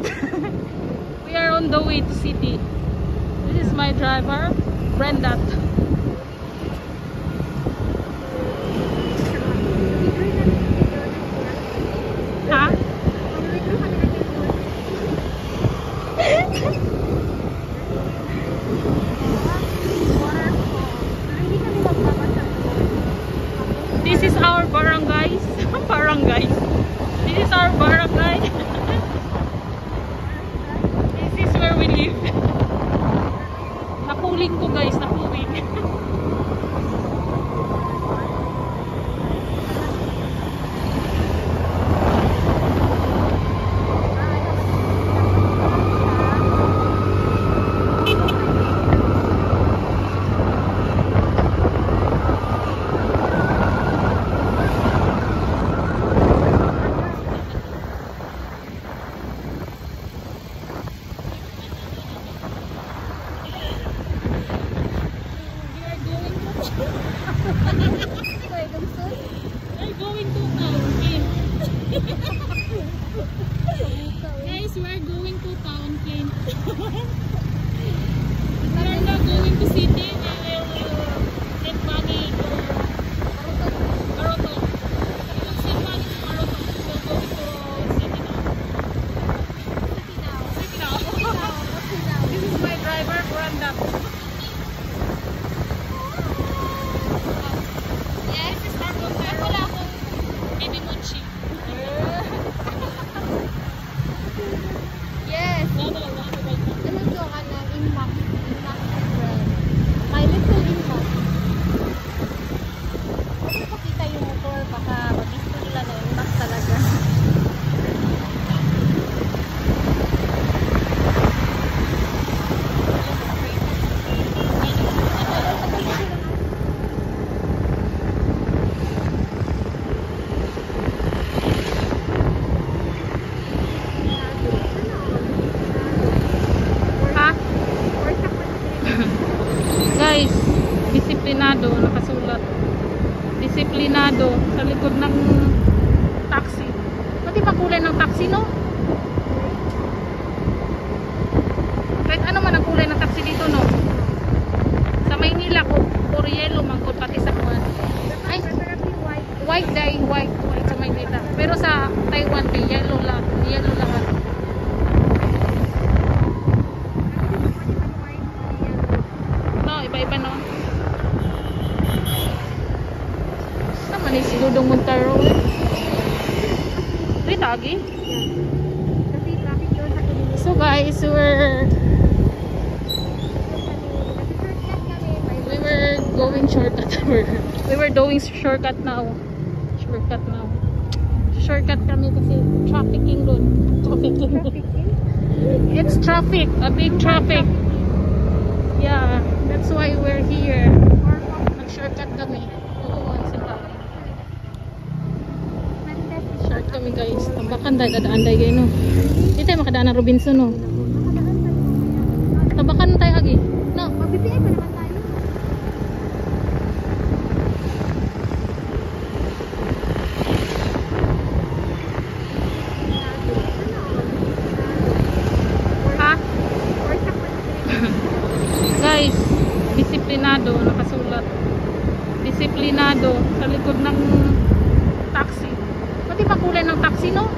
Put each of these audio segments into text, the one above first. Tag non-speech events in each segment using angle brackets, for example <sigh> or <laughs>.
<laughs> we are on the way to city. This is my driver, Brenda. Disiplinado, nakasulat. Disiplinado sa likod ng taxi. Pati pa kulay ng taxi, no? Kahit ano man ang kulay ng taxi dito, no? Sa Maynila, ko or yellow, mangkot pati sa kuwan. Ay, white dye, white, white sa Maynila. Pero sa Taiwan, may yellow lang. Yellow lahat. Naman eh, si Dudong Montero. Wait, agi. Kasi traffic doon sa Kulinis. So guys, we're we were going shortcut. <laughs> we were doing shortcut now. Shortcut now. Shortcut kami kasi trafficking doon. <laughs> Trafficking. It's traffic, a big traffic. Yeah, that's why we're here. Nag-shortcut kami. Kami guys. Tambakan dahil dadaan tayo kayo no. Hindi tayo makadaan ng Robinson no. Tabakan tayo agi. No. Mag-BPI pa naman tayo. Ha? <laughs> Guys, disiplinado, nakasulat. Disiplinado sa likod ng taxi. Pati pa kulay ng taxi, no?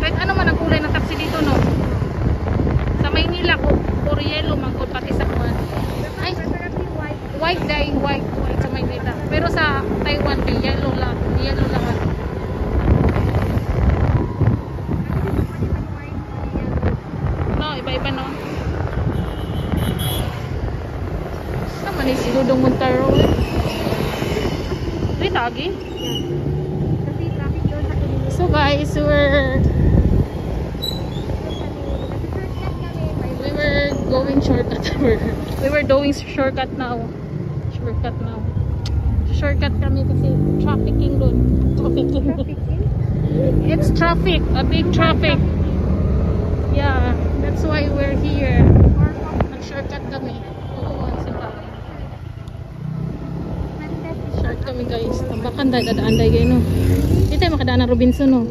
Kahit ano man ang kulay ng taxi dito, no? Sa Maynila, or yellow, mangkot pati sa kuwan. Ay, white dye, white, white sa Maynila. Pero sa Taiwan, may yellow lang. Yellow lahat. No, iba-iba no. Naman eh, si Dudong Montero eh. Doon. So guys, we're we were going shortcut. <laughs> we were doing shortcut now. Shortcut now. Shortcut kami kasi trafficking doon. Trafficking. It's traffic, a big traffic. Yeah, that's why we're here. Nag-shortcut kami. Kami guys. Tabakan tayo, dadaan kayo, no? Hindi tayo makadaan ng Robinson, no?